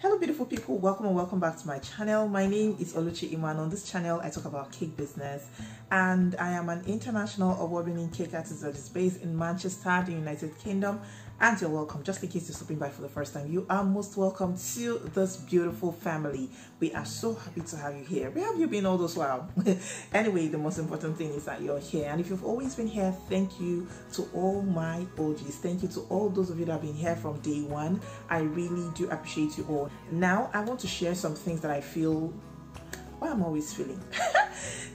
Hello beautiful people, welcome and welcome back to my channel. My name is Oluchi Imoh. On this channel I talk about cake business and I am an international award-winning cake artist that is based in Manchester, the United Kingdom and you're welcome. Just in case you're stopping by for the first time, you are most welcome to this beautiful family. We are so happy to have you here. Where have you been all this while? anyway, the most important thing is that you're here. And if you've always been here, thank you to all my OGs. Thank you to all those of you that have been here from day one. I really do appreciate you all. Now, I want to share some things that I feel, well, I'm always feeling.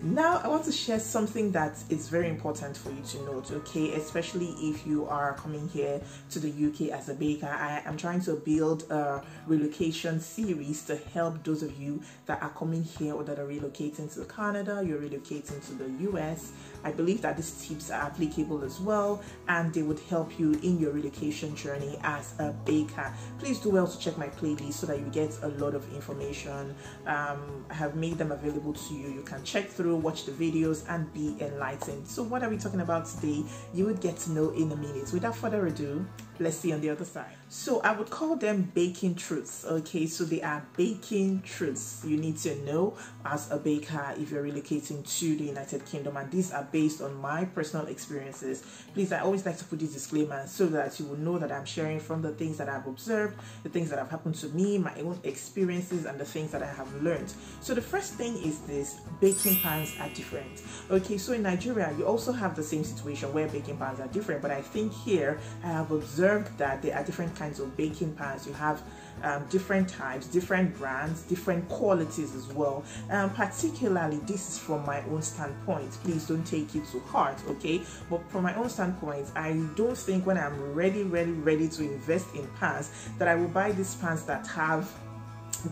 now i want to share something that is very important for you to note okay? Especially if you are coming here to the uk as a baker. I am trying to build a relocation series to help those of you that are coming here or that are relocating to canada you're relocating to the us i believe that these tips are applicable as well and they would help you in your relocation journey as a baker please do well to check my playlist so that you get a lot of information um, i have made them available to you you can check through watch the videos, and be enlightened. So, what are we talking about today? You would get to know in a minute. Without further ado, let's see on the other side. So, I would call them baking truths. Okay, so they are baking truths you need to know as a baker if you're relocating to the United Kingdom, and these are based on my personal experiences. Please, I always like to put this disclaimer so that you will know that I'm sharing from the things that I've observed, the things that have happened to me, my own experiences, and the things that I have learned. So, the first thing is this baking pans are different. Okay, so in Nigeria, you also have the same situation where baking pans are different, but I think here I have observed that there are different kinds of baking pans. You have um, different types, different brands, different qualities as well. Um, particularly, this is from my own standpoint. Please don't take it to heart, okay? But from my own standpoint, I don't think when I'm ready, ready, ready to invest in pants that I will buy these pants that have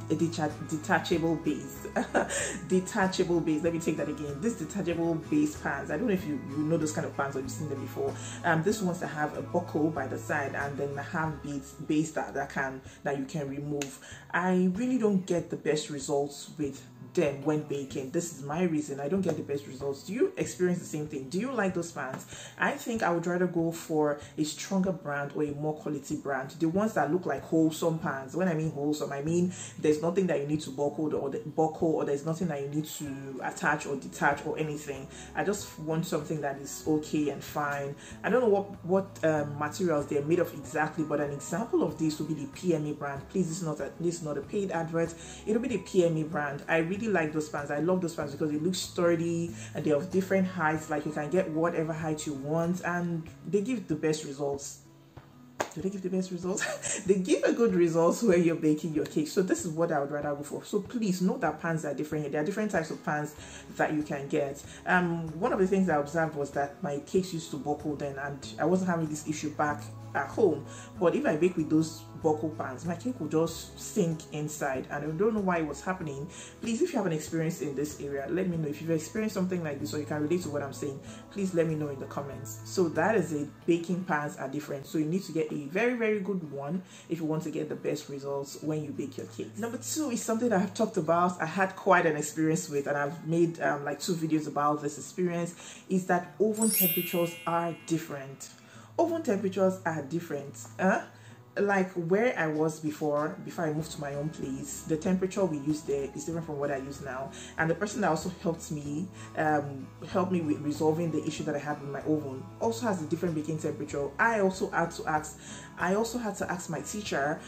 a detachable base. Detachable base. Let me take that again. This detachable base pants i don't know if you you know those kind of pants or you've seen them before. Um this wants to have a buckle by the side and then have base base that that can that you can remove. I really don't get the best results with them when baking. This is my reason. I don't get the best results. Do you experience the same thing? Do you like those pants i think i would rather go for a stronger brand or a more quality brand. The ones that look like wholesome pans. when i mean wholesome i mean there's nothing that you need to buckle or buckle or there's nothing that you need to attach or detach or anything. I just want something that is okay and fine. I don't know what what um, materials they're made of exactly but an example of this would be the pme brand. Please this is not a this is not a paid advert. It'll be the pme brand. I really really like those pants. I love those pants because they look sturdy and they're of different heights. Like you can get whatever height you want and they give the best results. Do they give the best results? They give a good results when you're baking your cake. So this is what i would rather go for. So please note that pans are different there are different types of pans that you can get. Um one of the things i observed was that my cakes used to buckle then and i wasn't having this issue back at home. But if i bake with those buckle pans my cake will just sink inside. And i don't know why it was happening. Please if you have an experience in this area let me know. If you've experienced something like this or you can relate to what i'm saying please let me know in the comments. So that is it. Baking pans are different. So you need to get a very very good one if you want to get the best results when you bake your cake number two is something i've talked about i had quite an experience with and i've made um, like two videos about this experience is that oven temperatures are different oven temperatures are different huh? like where I was before, before I moved to my own place, the temperature we use there is different from what I use now. And the person that also helped me, um, helped me with resolving the issue that I had with my oven, also has a different baking temperature. I also had to ask, I also had to ask my teacher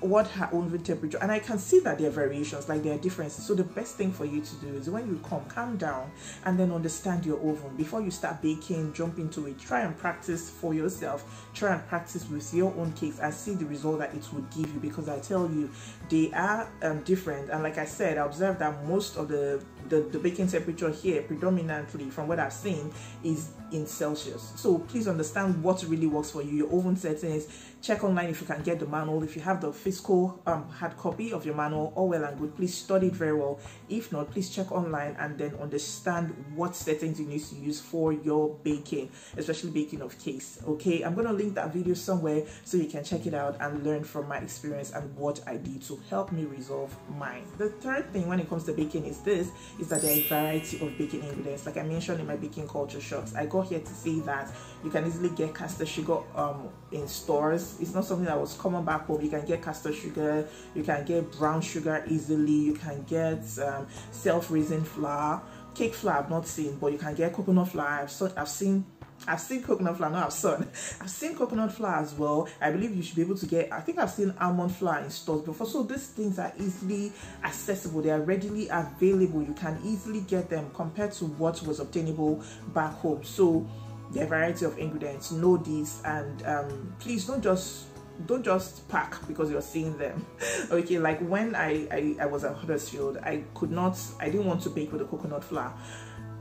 what her oven temperature and i can see that there are variations like there are differences. So the best thing for you to do is when you come calm down and then understand your oven. Before you start baking jump into it. Try and practice for yourself. Try and practice with your own cakes and see the result that it would give you because i tell you they are um, different. And like i said i observed that most of the, the the baking temperature here predominantly from what i've seen is in celsius. So please understand what really works for you. Your oven settings check online if you can get the manual. If you have the physical um, hard copy of your manual all well and good. Please study it very well. If not please check online and then understand what settings you need to use for your baking especially baking of cakes. Okay i'm to link that video somewhere so you can check it out and learn from my experience and what i did to help me resolve mine. The third thing when it comes to baking is this is that there are a variety of baking ingredients. Like i mentioned in my baking culture shots i got here to say that you can easily get caster sugar um, in stores. It's not something that was common back home. You can get caster sugar, you can get brown sugar easily, you can get um, self-raising flour. Cake flour I've not seen, but you can get coconut flour. I've, so, I've seen I've seen coconut flour, not I've seen. I've seen coconut flour as well. I believe you should be able to get, I think I've seen almond flour in stores before. So these things are easily accessible. They are readily available. You can easily get them compared to what was obtainable back home. So the variety of ingredients, know this and um, please don't just don't just pack because you're seeing them okay like when I, I i was at huddersfield i could not i didn't want to bake with the coconut flour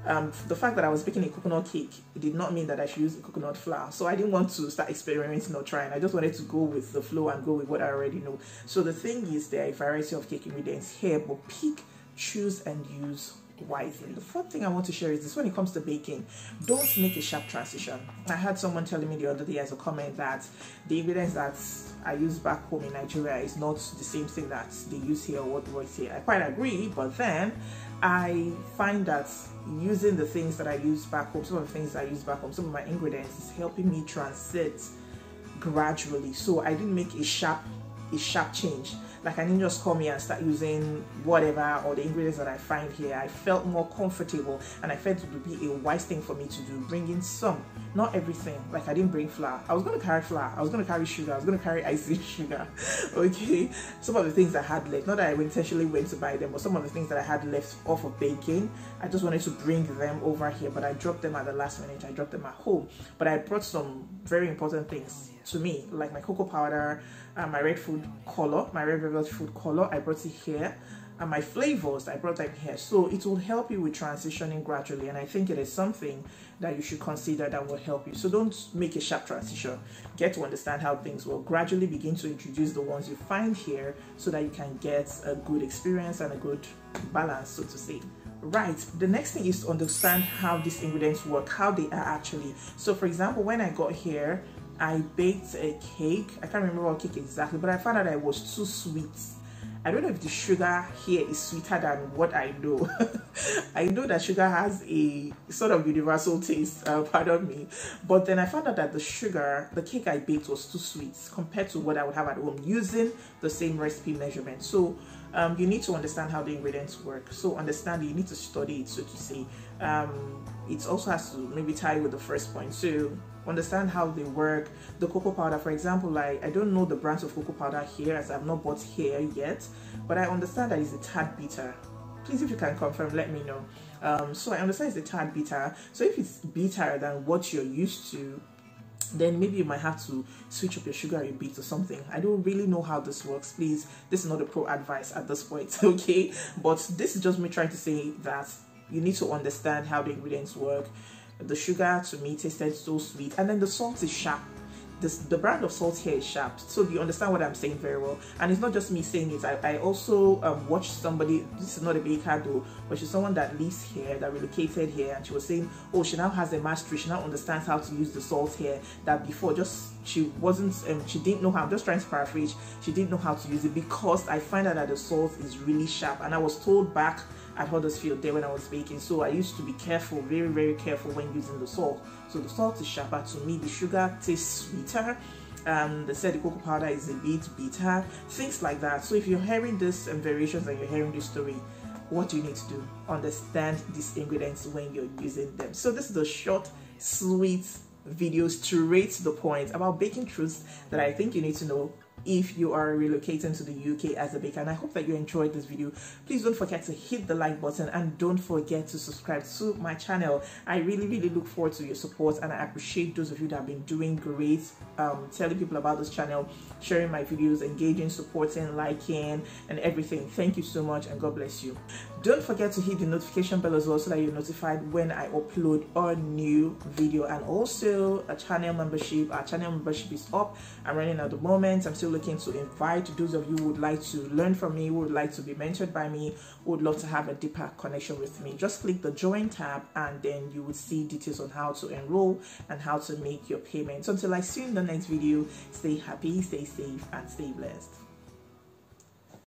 um, the fact that I was baking a coconut cake did not mean that I should use coconut flour. So I didn't want to start experimenting or trying. I just wanted to go with the flow and go with what I already know. So the thing is, there are a variety of cake ingredients here, but pick, choose, and use wisely. The fourth thing I want to share is this when it comes to baking, don't make a sharp transition. I had someone telling me the other day as a comment that the ingredients that I use back home in Nigeria is not the same thing that they use here or what works here. I quite agree, but then I find that using the things that I use back home, some of the things I use back home, some of my ingredients is helping me transit gradually. So I didn't make a sharp a sharp change like I didn't just come here and start using whatever or the ingredients that I find here. I felt more comfortable and I felt it would be a wise thing for me to do, bring in some, not everything. Like I didn't bring flour. I was going to carry flour. I was going to carry sugar. I was going to carry icing sugar. okay. Some of the things I had left, not that I intentionally went to buy them, but some of the things that I had left off of baking, I just wanted to bring them over here, but I dropped them at the last minute. I dropped them at home. But I brought some very important things to me, like my cocoa powder, my red food color, my red velvet food color. I brought it here. And my flavors, I brought them here. So it will help you with transitioning gradually. And I think it is something that you should consider that will help you. So don't make a sharp transition. Get to understand how things will gradually begin to introduce the ones you find here so that you can get a good experience and a good balance, so to say right the next thing is to understand how these ingredients work how they are actually so for example when i got here I baked a cake. I can't remember what cake exactly, but I found out that it was too sweet. I don't know if the sugar here is sweeter than what I know. I know that sugar has a sort of universal taste, uh, pardon me. But then I found out that the sugar, the cake I baked was too sweet compared to what I would have at home using the same recipe measurement. So um, you need to understand how the ingredients work. So understand you need to study it, so to say. Um, it also has to maybe tie with the first point. So understand how they work the cocoa powder for example like i don't know the brands of cocoa powder here as i've not bought here yet but i understand that it's a tad bitter please if you can confirm let me know um, so i understand it's a tad bitter so if it's bitter than what you're used to then maybe you might have to switch up your sugar a bit or something. I don't really know how this works. Please, this is not a pro advice at this point, okay? But this is just me trying to say that you need to understand how the ingredients work the sugar to me tasted so sweet and then the salt is sharp this, the brand of salt here is sharp. So you understand what i'm saying very well. And it's not just me saying it. I, I also um, watched somebody this is not a baker though but she's someone that lives here that relocated here and she was saying oh she now has a mastery. She now understands how to use the salt here that before just she wasn't um, she didn't know how i'm just trying to paraphrase she didn't know how to use it because i find out that the salt is really sharp. And i was told back at Huddersfield there when I was baking. So I used to be careful, very, very careful when using the salt. So the salt is sharper to me. The sugar tastes sweeter. Um, they said the cocoa powder is a bit bitter, things like that. So if you're hearing this and variations and you're hearing this story, what do you need to do? Understand these ingredients when you're using them. So this is a short, sweet video straight to the point about baking truths that I think you need to know if you are relocating to the UK as a baker and I hope that you enjoyed this video please don't forget to hit the like button and don't forget to subscribe to my channel. I really really look forward to your support and I appreciate those of you that have been doing great um, telling people about this channel sharing my videos engaging supporting liking and everything. Thank you so much and God bless you don't forget to hit the notification bell as well so that you're notified when I upload a new video and also a channel membership our channel membership is up I'm running at the moment I'm still looking to invite those of you who would like to learn from me, would like to be mentored by me, would love to have a deeper connection with me. Just click the join tab and then you would see details on how to enroll and how to make your payments. Until I see you in the next video, stay happy, stay safe, and stay blessed.